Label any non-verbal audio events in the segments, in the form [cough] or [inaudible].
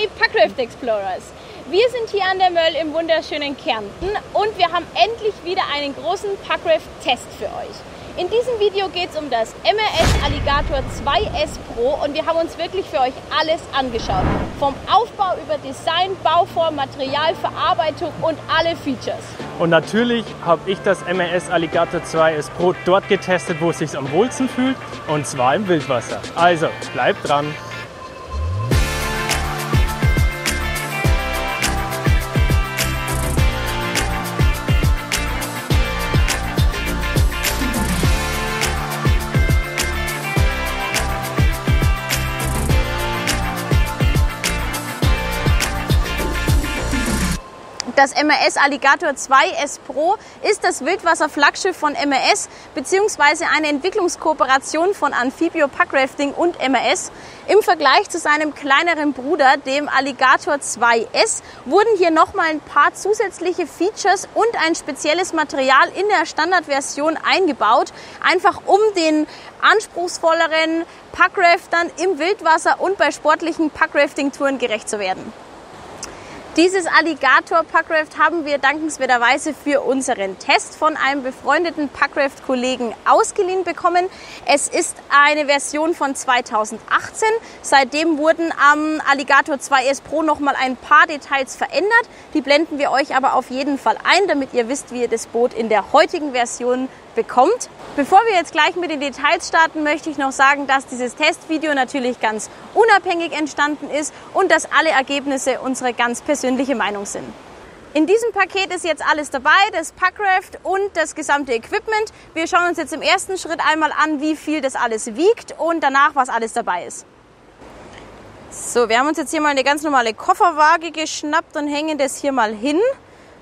Hey Packraft Explorers! Wir sind hier an der Möll im wunderschönen Kärnten und wir haben endlich wieder einen großen Packraft-Test für euch. In diesem Video geht es um das MRS Alligator 2S Pro und wir haben uns wirklich für euch alles angeschaut. Vom Aufbau über Design, Bauform, Material, Verarbeitung und alle Features. Und natürlich habe ich das MRS Alligator 2S Pro dort getestet, wo es sich am wohlsten fühlt, und zwar im Wildwasser. Also bleibt dran! Das MRS Alligator 2S Pro ist das Wildwasser-Flaggschiff von MRS bzw. eine Entwicklungskooperation von Amphibio Packrafting und MRS. Im Vergleich zu seinem kleineren Bruder, dem Alligator 2S, wurden hier nochmal ein paar zusätzliche Features und ein spezielles Material in der Standardversion eingebaut, einfach um den anspruchsvolleren Packraftern im Wildwasser und bei sportlichen Packrafting-Touren gerecht zu werden. Dieses Alligator Packraft haben wir dankenswerterweise für unseren Test von einem befreundeten Packraft-Kollegen ausgeliehen bekommen. Es ist eine Version von 2018. Seitdem wurden am Alligator 2S Pro noch mal ein paar Details verändert. Die blenden wir euch aber auf jeden Fall ein, damit ihr wisst, wie ihr das Boot in der heutigen Version bekommt. Bevor wir jetzt gleich mit den Details starten, möchte ich noch sagen, dass dieses Testvideo natürlich ganz unabhängig entstanden ist und dass alle Ergebnisse unsere ganz persönliche Meinung sind. In diesem Paket ist jetzt alles dabei, das Packraft und das gesamte Equipment. Wir schauen uns jetzt im ersten Schritt einmal an, wie viel das alles wiegt und danach, was alles dabei ist. So, wir haben uns jetzt hier mal eine ganz normale Kofferwaage geschnappt und hängen das hier mal hin.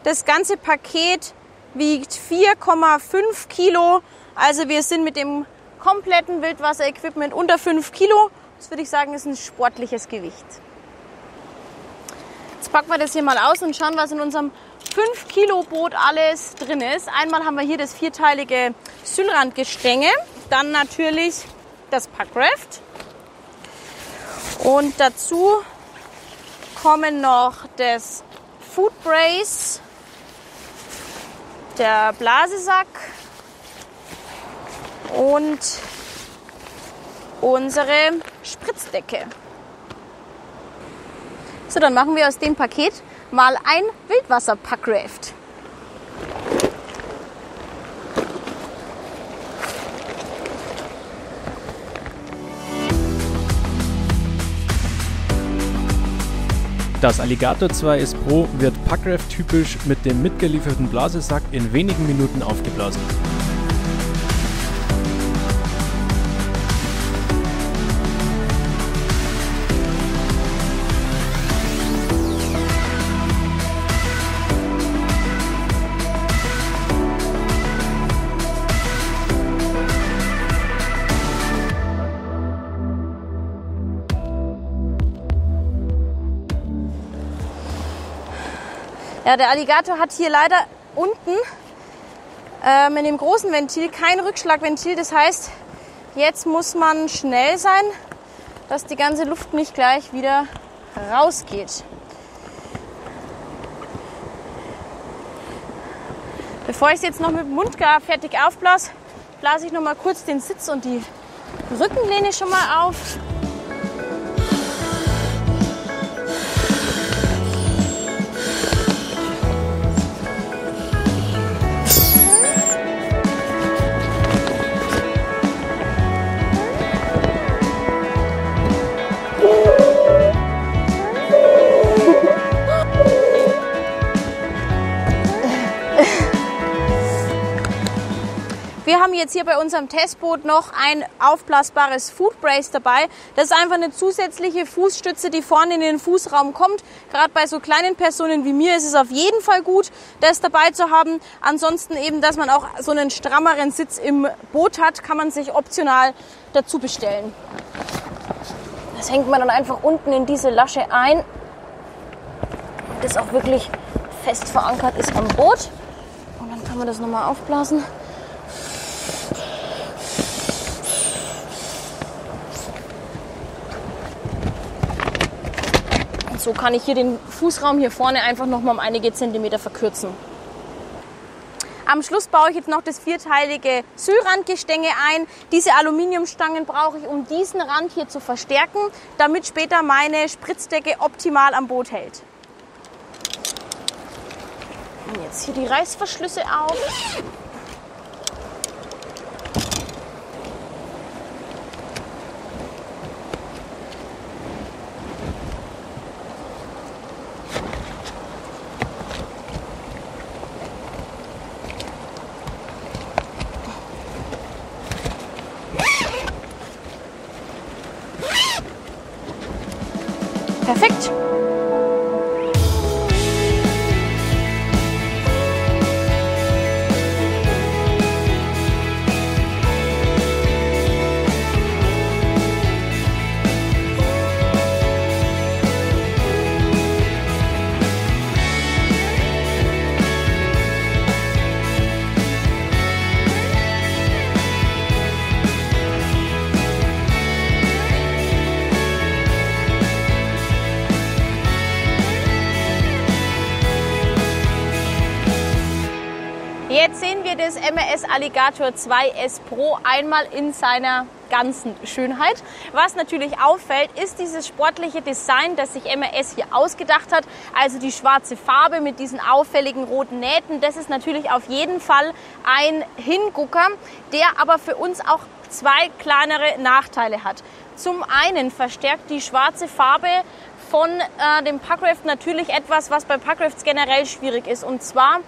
Das ganze Paket wiegt 4,5 Kilo. Also wir sind mit dem kompletten Wildwasser-Equipment unter 5 Kilo. Das würde ich sagen, ist ein sportliches Gewicht. Jetzt packen wir das hier mal aus und schauen, was in unserem 5 Kilo Boot alles drin ist. Einmal haben wir hier das vierteilige Sylrandgestänge, dann natürlich das Packraft und dazu kommen noch das Food Brace, der Blasesack und unsere Spritzdecke. So, dann machen wir aus dem Paket mal ein Wildwasser-Packraft. Das Alligator 2S Pro wird Packraft typisch mit dem mitgelieferten Blasesack in wenigen Minuten aufgeblasen. Ja, der Alligator hat hier leider unten ähm, in dem großen Ventil kein Rückschlagventil. Das heißt, jetzt muss man schnell sein, dass die ganze Luft nicht gleich wieder rausgeht. Bevor ich es jetzt noch mit dem Mundgar fertig aufblase, blase ich noch mal kurz den Sitz und die Rückenlehne schon mal auf. Wir haben jetzt hier bei unserem Testboot noch ein aufblasbares Food Brace dabei. Das ist einfach eine zusätzliche Fußstütze, die vorne in den Fußraum kommt. Gerade bei so kleinen Personen wie mir ist es auf jeden Fall gut, das dabei zu haben. Ansonsten eben, dass man auch so einen strammeren Sitz im Boot hat, kann man sich optional dazu bestellen. Das hängt man dann einfach unten in diese Lasche ein. Das auch wirklich fest verankert ist am Boot. Und dann kann man das nochmal aufblasen. So kann ich hier den Fußraum hier vorne einfach noch mal um einige Zentimeter verkürzen. Am Schluss baue ich jetzt noch das vierteilige Syrandgestänge ein. Diese Aluminiumstangen brauche ich, um diesen Rand hier zu verstärken, damit später meine Spritzdecke optimal am Boot hält. Und jetzt hier die Reißverschlüsse auf. MRS Alligator 2S Pro einmal in seiner ganzen Schönheit. Was natürlich auffällt, ist dieses sportliche Design, das sich MRS hier ausgedacht hat. Also die schwarze Farbe mit diesen auffälligen roten Nähten. Das ist natürlich auf jeden Fall ein Hingucker, der aber für uns auch zwei kleinere Nachteile hat. Zum einen verstärkt die schwarze Farbe von äh, dem Packraft natürlich etwas, was bei Packrafts generell schwierig ist. Und zwar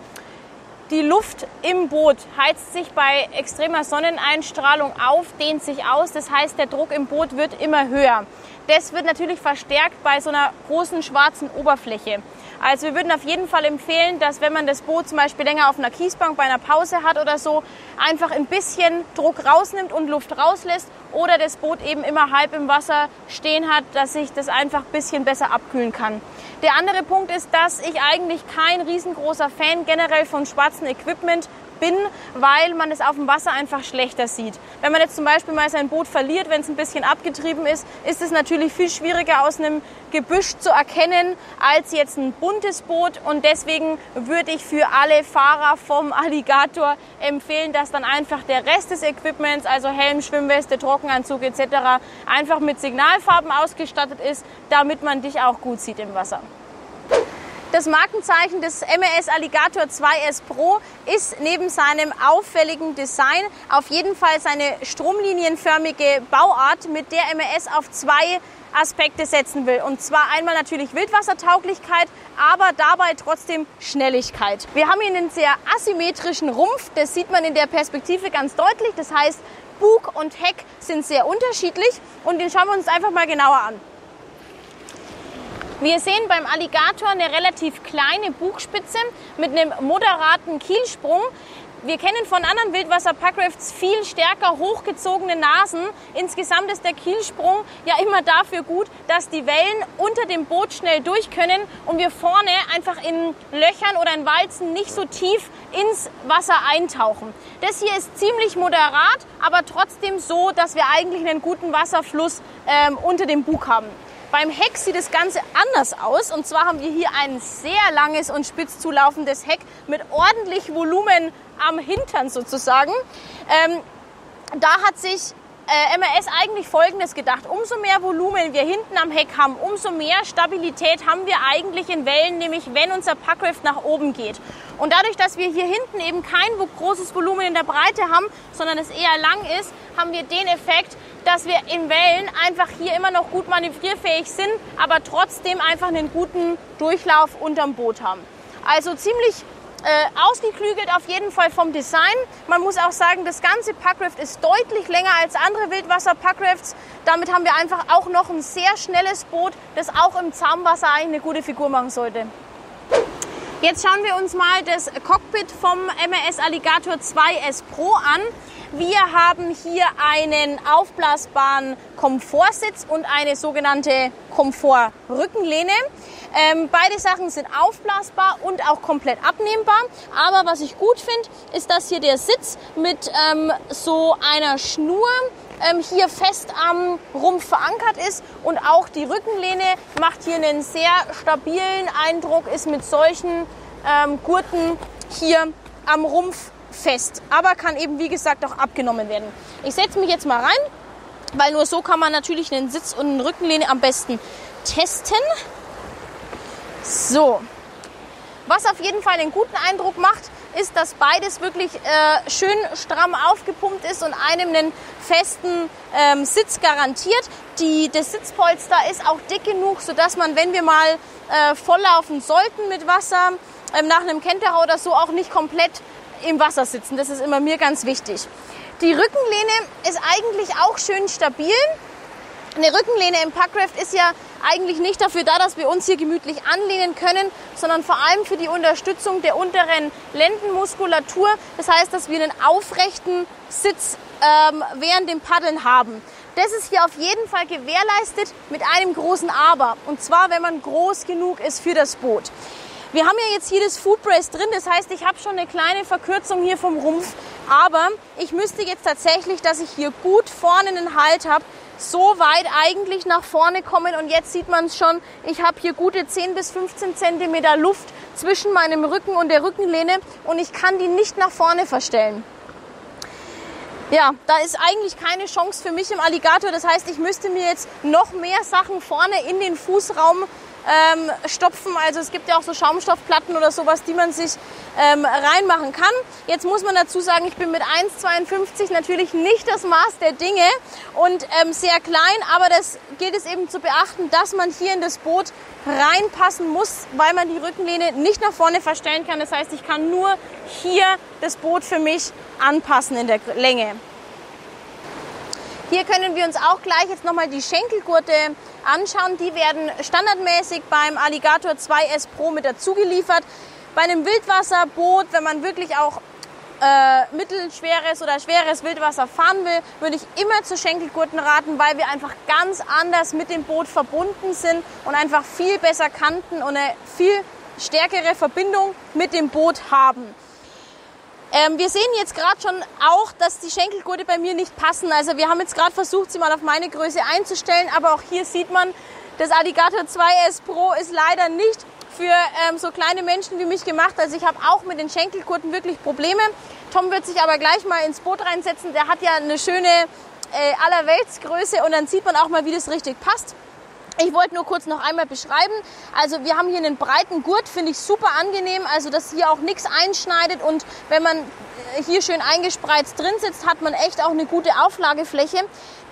die Luft im Boot heizt sich bei extremer Sonneneinstrahlung auf, dehnt sich aus. Das heißt, der Druck im Boot wird immer höher. Das wird natürlich verstärkt bei so einer großen schwarzen Oberfläche. Also wir würden auf jeden Fall empfehlen, dass wenn man das Boot zum Beispiel länger auf einer Kiesbank bei einer Pause hat oder so, einfach ein bisschen Druck rausnimmt und Luft rauslässt oder das Boot eben immer halb im Wasser stehen hat, dass sich das einfach ein bisschen besser abkühlen kann. Der andere Punkt ist, dass ich eigentlich kein riesengroßer Fan generell von schwarzem Equipment bin, weil man es auf dem Wasser einfach schlechter sieht. Wenn man jetzt zum Beispiel mal sein Boot verliert, wenn es ein bisschen abgetrieben ist, ist es natürlich viel schwieriger aus einem Gebüsch zu erkennen als jetzt ein buntes Boot und deswegen würde ich für alle Fahrer vom [laughs] Alligator empfehlen, dass dann einfach der Rest des Equipments, also Helm, Schwimmweste, Trockenanzug etc. einfach mit Signalfarben ausgestattet ist, damit man dich auch gut sieht im Wasser. Das Markenzeichen des MES Alligator 2S Pro ist neben seinem auffälligen Design auf jeden Fall seine stromlinienförmige Bauart, mit der MES auf zwei Aspekte setzen will. Und zwar einmal natürlich Wildwassertauglichkeit, aber dabei trotzdem Schnelligkeit. Wir haben hier einen sehr asymmetrischen Rumpf, das sieht man in der Perspektive ganz deutlich. Das heißt, Bug und Heck sind sehr unterschiedlich und den schauen wir uns einfach mal genauer an. Wir sehen beim Alligator eine relativ kleine Bugspitze mit einem moderaten Kielsprung. Wir kennen von anderen Wildwasser-Packrafts viel stärker hochgezogene Nasen. Insgesamt ist der Kielsprung ja immer dafür gut, dass die Wellen unter dem Boot schnell durch können und wir vorne einfach in Löchern oder in Walzen nicht so tief ins Wasser eintauchen. Das hier ist ziemlich moderat, aber trotzdem so, dass wir eigentlich einen guten Wasserfluss ähm, unter dem Bug haben. Beim Heck sieht das Ganze anders aus. Und zwar haben wir hier ein sehr langes und spitz zulaufendes Heck mit ordentlich Volumen am Hintern sozusagen. Ähm, da hat sich äh, MRS eigentlich Folgendes gedacht. Umso mehr Volumen wir hinten am Heck haben, umso mehr Stabilität haben wir eigentlich in Wellen, nämlich wenn unser Packraft nach oben geht. Und dadurch, dass wir hier hinten eben kein großes Volumen in der Breite haben, sondern es eher lang ist, haben wir den Effekt, dass wir in Wellen einfach hier immer noch gut manövrierfähig sind, aber trotzdem einfach einen guten Durchlauf unterm Boot haben. Also ziemlich äh, ausgeklügelt auf jeden Fall vom Design. Man muss auch sagen, das ganze Packraft ist deutlich länger als andere Wildwasser-Packrafts. Damit haben wir einfach auch noch ein sehr schnelles Boot, das auch im Zaumwasser eigentlich eine gute Figur machen sollte. Jetzt schauen wir uns mal das Cockpit vom MRS Alligator 2S Pro an. Wir haben hier einen aufblasbaren Komfortsitz und eine sogenannte Komfortrückenlehne. Ähm, beide Sachen sind aufblasbar und auch komplett abnehmbar. Aber was ich gut finde, ist, dass hier der Sitz mit ähm, so einer Schnur ähm, hier fest am Rumpf verankert ist und auch die Rückenlehne macht hier einen sehr stabilen Eindruck, ist mit solchen ähm, Gurten hier am Rumpf fest, aber kann eben wie gesagt auch abgenommen werden. Ich setze mich jetzt mal rein, weil nur so kann man natürlich einen Sitz und eine Rückenlehne am besten testen. So, was auf jeden Fall einen guten Eindruck macht, ist, dass beides wirklich äh, schön stramm aufgepumpt ist und einem einen festen ähm, Sitz garantiert. Die, das Sitzpolster ist auch dick genug, sodass man, wenn wir mal äh, volllaufen sollten mit Wasser, ähm, nach einem Kenterer oder so auch nicht komplett im Wasser sitzen. Das ist immer mir ganz wichtig. Die Rückenlehne ist eigentlich auch schön stabil. Eine Rückenlehne im Packraft ist ja eigentlich nicht dafür da, dass wir uns hier gemütlich anlehnen können, sondern vor allem für die Unterstützung der unteren Lendenmuskulatur. Das heißt, dass wir einen aufrechten Sitz ähm, während dem Paddeln haben. Das ist hier auf jeden Fall gewährleistet mit einem großen Aber. Und zwar, wenn man groß genug ist für das Boot. Wir haben ja jetzt hier das Food Brace drin, das heißt, ich habe schon eine kleine Verkürzung hier vom Rumpf, aber ich müsste jetzt tatsächlich, dass ich hier gut vorne einen Halt habe, so weit eigentlich nach vorne kommen und jetzt sieht man es schon, ich habe hier gute 10 bis 15 Zentimeter Luft zwischen meinem Rücken und der Rückenlehne und ich kann die nicht nach vorne verstellen. Ja, da ist eigentlich keine Chance für mich im Alligator. Das heißt, ich müsste mir jetzt noch mehr Sachen vorne in den Fußraum ähm, stopfen. Also es gibt ja auch so Schaumstoffplatten oder sowas, die man sich ähm, reinmachen kann. Jetzt muss man dazu sagen, ich bin mit 1,52 natürlich nicht das Maß der Dinge und ähm, sehr klein, aber das gilt es eben zu beachten, dass man hier in das Boot reinpassen muss, weil man die Rückenlehne nicht nach vorne verstellen kann. Das heißt, ich kann nur hier das Boot für mich anpassen in der Länge. Hier können wir uns auch gleich jetzt nochmal die Schenkelgurte anschauen. Die werden standardmäßig beim Alligator 2S Pro mit dazu geliefert. Bei einem Wildwasserboot, wenn man wirklich auch äh, mittelschweres oder schweres Wildwasser fahren will, würde ich immer zu Schenkelgurten raten, weil wir einfach ganz anders mit dem Boot verbunden sind und einfach viel besser kannten und eine viel stärkere Verbindung mit dem Boot haben. Ähm, wir sehen jetzt gerade schon auch, dass die Schenkelgurte bei mir nicht passen. Also wir haben jetzt gerade versucht, sie mal auf meine Größe einzustellen, aber auch hier sieht man, das Alligator 2S Pro ist leider nicht für ähm, so kleine Menschen wie mich gemacht. Also ich habe auch mit den Schenkelgurten wirklich Probleme. Tom wird sich aber gleich mal ins Boot reinsetzen. Der hat ja eine schöne äh, Allerweltsgröße und dann sieht man auch mal, wie das richtig passt. Ich wollte nur kurz noch einmal beschreiben. Also wir haben hier einen breiten Gurt, finde ich super angenehm. Also dass hier auch nichts einschneidet und wenn man äh, hier schön eingespreizt drin sitzt, hat man echt auch eine gute Auflagefläche.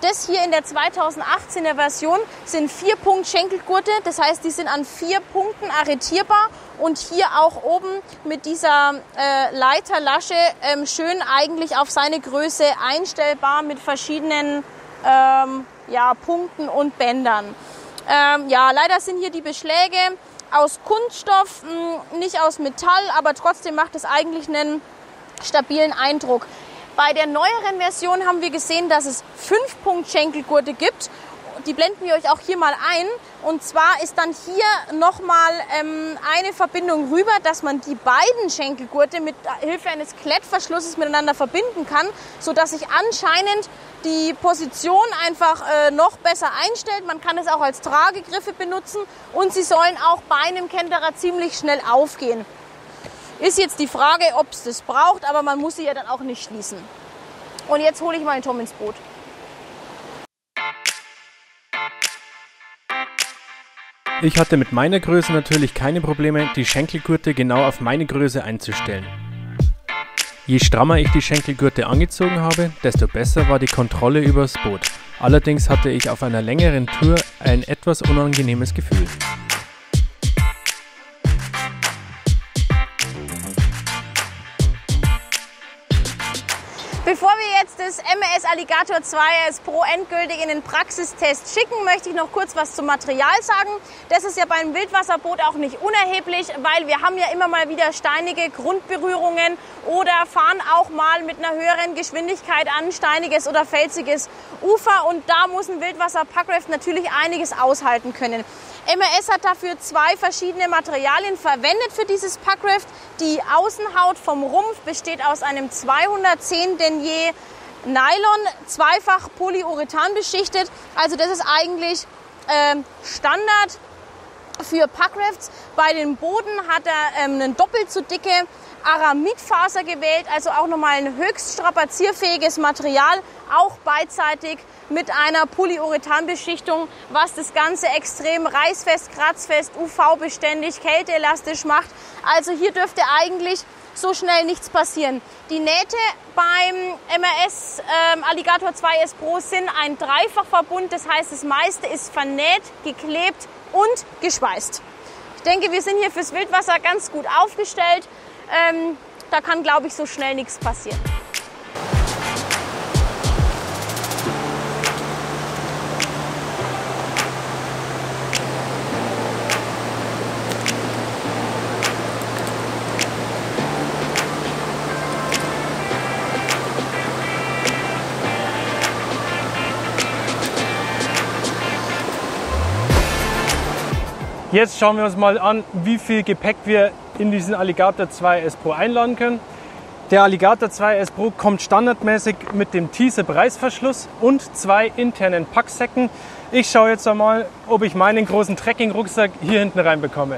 Das hier in der 2018er Version sind vier Punkt Schenkelgurte. Das heißt, die sind an vier Punkten arretierbar und hier auch oben mit dieser äh, Leiterlasche ähm, schön eigentlich auf seine Größe einstellbar mit verschiedenen ähm, ja, Punkten und Bändern. Ähm, ja, leider sind hier die Beschläge aus Kunststoff, mh, hm, nicht aus Metall, aber trotzdem macht es eigentlich einen stabilen Eindruck. Bei der neueren Version haben wir gesehen, dass es 5-Punkt-Schenkelgurte gibt. Die blenden wir euch auch hier mal ein. Und zwar ist dann hier nochmal ähm, eine Verbindung rüber, dass man die beiden Schenkelgurte mit Hilfe eines Klettverschlusses miteinander verbinden kann, sodass sich anscheinend die Position einfach äh, noch besser einstellt. Man kann es auch als Tragegriffe benutzen und sie sollen auch bei einem Kenterer ziemlich schnell aufgehen. Ist jetzt die Frage, ob es das braucht, aber man muss sie ja dann auch nicht schließen. Und jetzt hole ich meinen Tom ins Boot. Ich hatte mit meiner Größe natürlich keine Probleme, die Schenkelgurte genau auf meine Größe einzustellen. Je strammer ich die Schenkelgurte angezogen habe, desto besser war die Kontrolle übers Boot. Allerdings hatte ich auf einer längeren Tour ein etwas unangenehmes Gefühl. Das MES Alligator 2S Pro endgültig in den Praxistest schicken, möchte ich noch kurz was zum Material sagen. Das ist ja beim Wildwasserboot auch nicht unerheblich, weil wir haben ja immer mal wieder steinige Grundberührungen oder fahren auch mal mit einer höheren Geschwindigkeit an steiniges oder felsiges Ufer und da muss ein Wildwasser-Packraft natürlich einiges aushalten können. MRS hat dafür zwei verschiedene Materialien verwendet für dieses Packraft. Die Außenhaut vom Rumpf besteht aus einem 210 Denier Nylon, zweifach Polyurethan beschichtet. Also das ist eigentlich ähm, Standard für Packrafts. Bei den Boden hat er ähm, eine doppelt so dicke Aramidfaser gewählt, also auch nochmal ein höchst strapazierfähiges Material, auch beidseitig mit einer Polyurethanbeschichtung, was das Ganze extrem reißfest, kratzfest, UV-beständig, kälteelastisch macht. Also hier dürfte eigentlich so schnell nichts passieren. Die Nähte beim MRS ähm, Alligator 2S Pro sind ein Dreifachverbund, das heißt, das meiste ist vernäht, geklebt und geschweißt. Ich denke, wir sind hier fürs Wildwasser ganz gut aufgestellt. Ähm, da kann, glaube ich, so schnell nichts passieren. Jetzt schauen wir uns mal an, wie viel Gepäck wir in diesen Alligator 2S Pro einladen können. Der Alligator 2S Pro kommt standardmäßig mit dem T-Zip Reißverschluss und zwei internen Packsäcken. Ich schaue jetzt einmal, ob ich meinen großen Trekking-Rucksack hier hinten reinbekomme.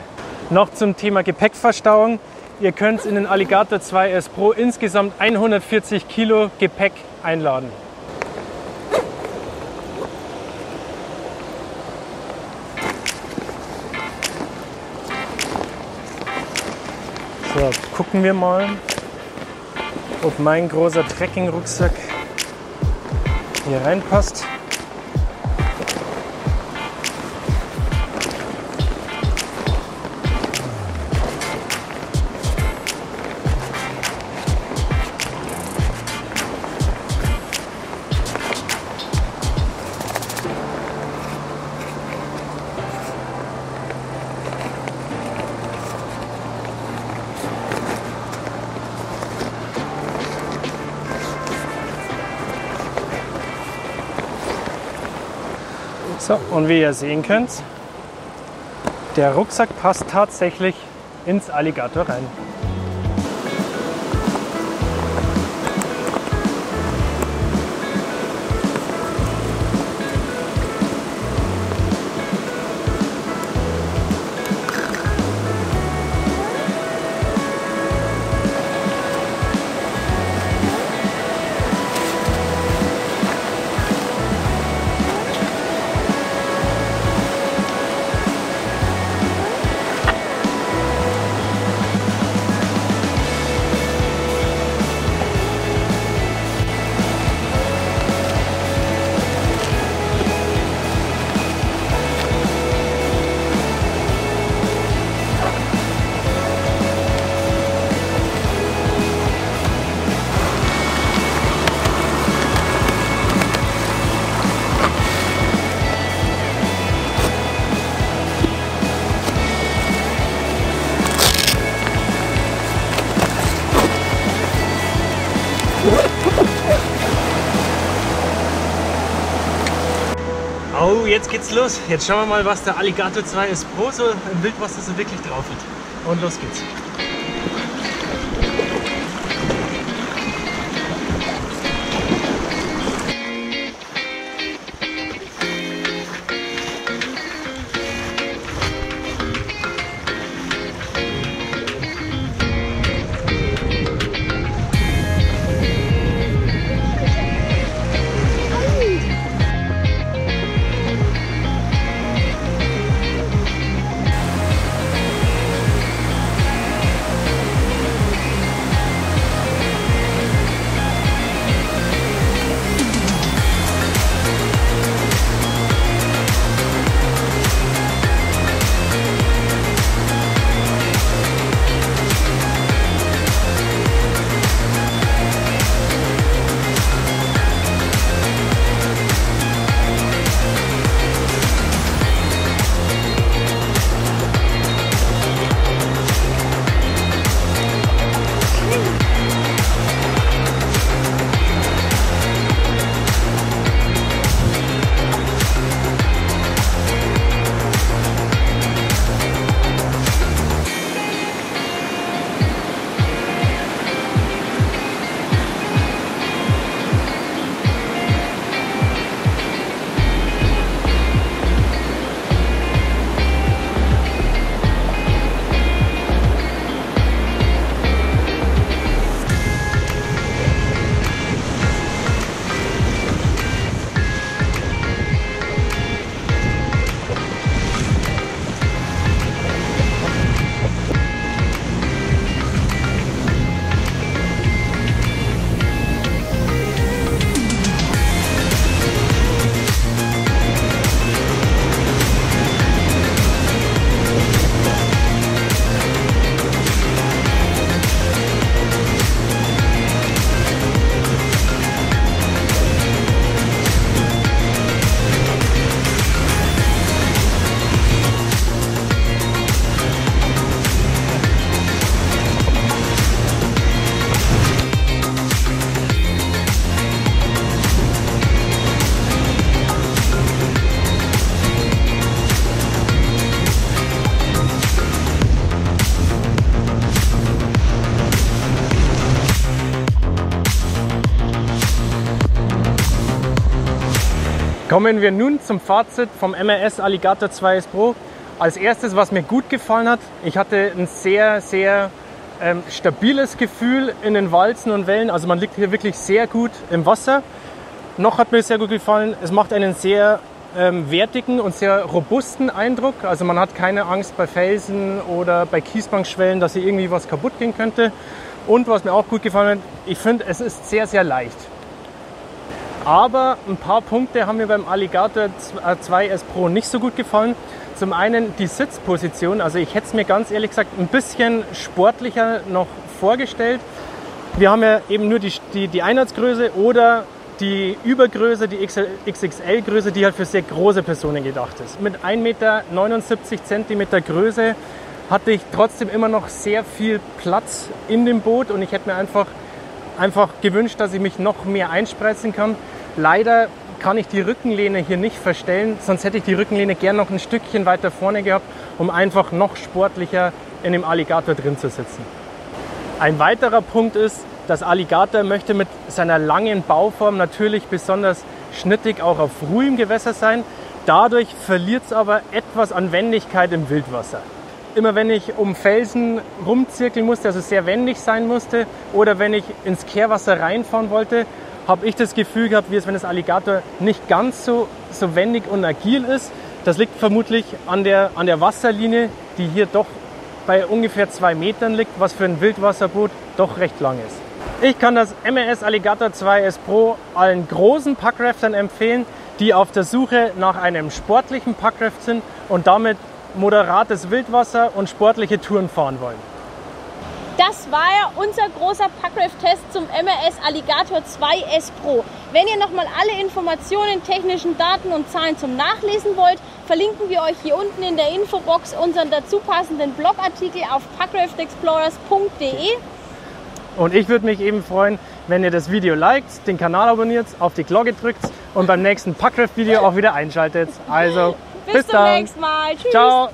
Noch zum Thema Gepäckverstauung. Ihr könnt in den Alligator 2S Pro insgesamt 140 Kilo Gepäck einladen. Gucken wir mal, ob mein großer Trekking-Rucksack hier reinpasst. So, und wie ihr sehen könnt, der Rucksack passt tatsächlich ins Alligator rein. Los. Jetzt schauen wir mal, was der Alligator 2S Pro so im Wildwasser so wirklich drauf hat. Und los geht's. Kommen wir nun zum Fazit vom MRS Alligator 2S Pro. Als erstes, was mir gut gefallen hat, ich hatte ein sehr, sehr ähm, stabiles Gefühl in den Walzen und Wellen. Also man liegt hier wirklich sehr gut im Wasser. Noch hat mir sehr gut gefallen, es macht einen sehr ähm, wertigen und sehr robusten Eindruck. Also man hat keine Angst bei Felsen oder bei Kiesbankschwellen, dass hier irgendwie was kaputt gehen könnte. Und was mir auch gut gefallen hat, ich finde, es ist sehr, sehr leicht. Aber ein paar Punkte haben mir beim Alligator 2S Pro nicht so gut gefallen. Zum einen die Sitzposition. Also ich hätte es mir ganz ehrlich gesagt ein bisschen sportlicher noch vorgestellt. Wir haben ja eben nur die, die, die Einheitsgröße oder die Übergröße, die XXL-Größe, die halt für sehr große Personen gedacht ist. Mit 1,79 Meter Größe hatte ich trotzdem immer noch sehr viel Platz in dem Boot und ich hätte mir einfach, einfach gewünscht, dass ich mich noch mehr einspreizen kann. Leider kann ich die Rückenlehne hier nicht verstellen, sonst hätte ich die Rückenlehne gern noch ein Stückchen weiter vorne gehabt, um einfach noch sportlicher in dem Alligator drin zu sitzen. Ein weiterer Punkt ist, das Alligator möchte mit seiner langen Bauform natürlich besonders schnittig auch auf ruhigem Gewässer sein. Dadurch verliert es aber etwas an Wendigkeit im Wildwasser. Immer wenn ich um Felsen rumzirkeln musste, also sehr wendig sein musste, oder wenn ich ins Kehrwasser reinfahren wollte, habe ich das Gefühl gehabt, wie es wenn das Alligator nicht ganz so, so wendig und agil ist. Das liegt vermutlich an der, an der Wasserlinie, die hier doch bei ungefähr zwei Metern liegt, was für ein Wildwasserboot doch recht lang ist. Ich kann das MRS Alligator 2S Pro allen großen Packraftern empfehlen, die auf der Suche nach einem sportlichen Packraft sind und damit moderates Wildwasser und sportliche Touren fahren wollen. Das war ja unser großer Packraft-Test zum MRS Alligator 2S Pro. Wenn ihr nochmal alle Informationen, technischen Daten und Zahlen zum Nachlesen wollt, verlinken wir euch hier unten in der Infobox unseren dazu passenden Blogartikel auf packraftexplorers.de. Und ich würde mich eben freuen, wenn ihr das Video liked, den Kanal abonniert, auf die Glocke drückt und beim nächsten Packraft-Video auch wieder einschaltet. Also, bis, bis zum dann. nächsten Mal. Tschüss. Ciao.